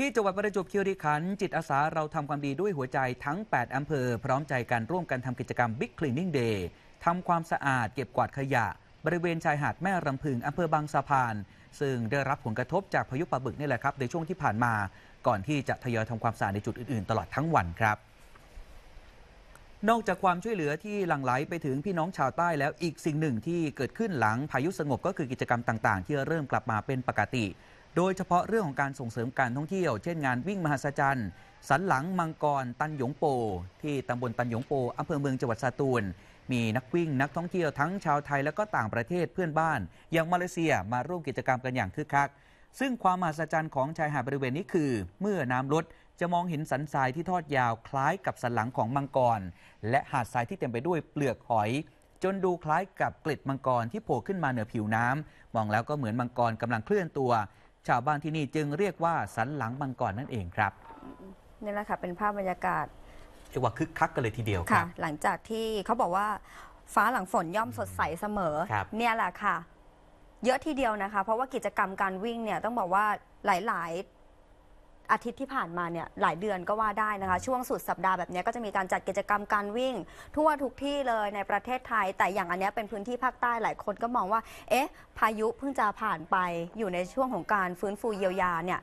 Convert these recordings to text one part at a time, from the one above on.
ที่จังหวัดประจวบคีรีขันธ์จิตอาสาเราทำความดีด้วยหัวใจทั้ง 8 อำเภอ พร้อมใจกันร่วมกันทำกิจกรรม Big Cleaning Day ทำความสะอาดเก็บกวาดขยะ บริเวณชายหาดแม่รำพึงอำเภอบางสะพาน ซึ่งได้รับผลกระทบจากพายุปลาบึกนี่แหละครับ ในช่วงที่ผ่านมา ก่อนที่จะทยอยทำความสะอาดในจุดอื่นๆ ตลอดทั้งวันครับ นอกจากความช่วยเหลือที่หลั่งไหลไปถึงพี่น้องชาวใต้แล้วอีกสิ่งหนึ่งที่เกิดขึ้นหลังพายุสงบก็คือกิจกรรมต่าง ๆ ที่เริ่มกลับมาเป็นปกติ โดยเฉพาะเรื่องของการส่งเสริมการท่องเที่ยว เช่นงานวิ่งมหัศจรรย์สันหลังมังกรตันหยงโป ที่ตำบลตันหยงโปอำเภอเมืองจังหวัดสตูล มีนักวิ่งนักท่องเที่ยวทั้งชาวไทยและก็ต่างประเทศเพื่อนบ้าน อย่างมาเลเซียมาร่วมกิจกรรมกันอย่างคึกคัก ซึ่งความมหัศจรรย์ของชายหาดบริเวณนี้คือ เมื่อน้ำลดจะมองเห็นสันทรายที่ทอดยาวคล้ายกับสันหลังของมังกร และหาดทรายที่เต็มไปด้วยเปลือกหอย จนดูคล้ายกับเกล็ดมังกรที่โผล่ขึ้นมาเหนือผิวน้ำมองแล้วก็เหมือนมังกรกำลังเคลื่อนตัว ชาวบ้านที่นี่จึงเรียกว่าสันหลังมังกรนั่นเองครับนี่แหละค่ะเป็นภาพบรรยากาศเรียกว่าคึกคักกันเลยทีเดียวคค่ะรับหลังจากที่เขาบอกว่าฟ้าหลังฝนย่อมสดใสเสมอครับเนี่ยแหละค่ะ เยอะทีเดียวนะคะ เพราะว่ากิจกรรมการวิ่งเนี่ยต้องบอกว่าหลาย ๆ อาทิตย์ที่ผ่านมาเนี่ยหลายเดือนก็ว่าได้นะคะ ช่วงสุดสัปดาห์แบบเนี้ยก็จะมีการจัดกิจกรรมการวิ่ง ทั่วทุกที่เลยในประเทศไทย แต่อย่างอันเนี้ยเป็นพื้นที่ภาคใต้หลายคนก็มองว่า เอ๊ะ พายุเพิ่งจะผ่านไปอยู่ในช่วงของการฟื้นฟูเยียวยาเนี่ย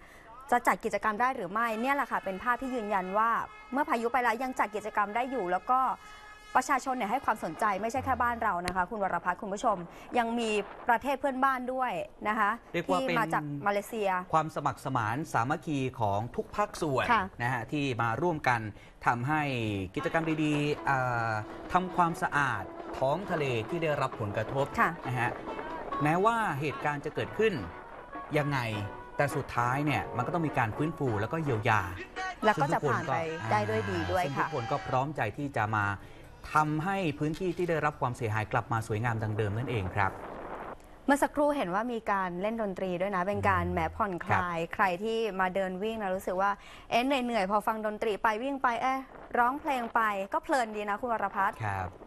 จะจัดกิจกรรมได้หรือไม่เนี่ยแหละค่ะเป็นภาพที่ยืนยันว่า เมื่อพายุไปแล้วยังจัดกิจกรรมได้อยู่แล้วก็ ประชาชนเนี่ยให้ความสนใจไม่ใช่แค่บ้านเรานะคะ คุณวรพัฒน์คุณผู้ชม ยังมีประเทศเพื่อนบ้านด้วยนะคะเรียกว่าที่เป็น มาจากมาเลเซีย ความสมัครสมานสามัคคีของทุกภาคส่วนค่ะนะฮะที่มาร่วมกันทำให้กิจกรรมดีๆอ่าทำความสะอาดท้องทะเลที่ได้รับผลกระทบค่ะ นะฮะแม้ว่าเหตุการณ์จะเกิดขึ้นยังไง แต่สุดท้ายเนี่ยมันก็ต้องมีการฟื้นฟูแล้วก็เยียวยาแล้วก็ซึ่งจะทุคผ่านไปได้ด้วยดีด้วยซึ่งทุค่ะ กคนก็พร้อมใจที่จะมา ทำให้พื้นที่ที่ได้รับความเสียหายกลับมาสวยงามดังเดิมนั่นเองครับเมื่อสักครู่เห็นว่ามีการเล่นดนตรีด้วยนะ เป็นการแหมผ่อนคลาย ใครที่มาเดินวิ่งนะรู้สึกว่าเอ๊ะเหนื่อยๆพอฟังดนตรีไปวิ่งไปเอ๊ะร้องเพลงไปก็เพลินดีนะคุณวรพัฒน์ครับอ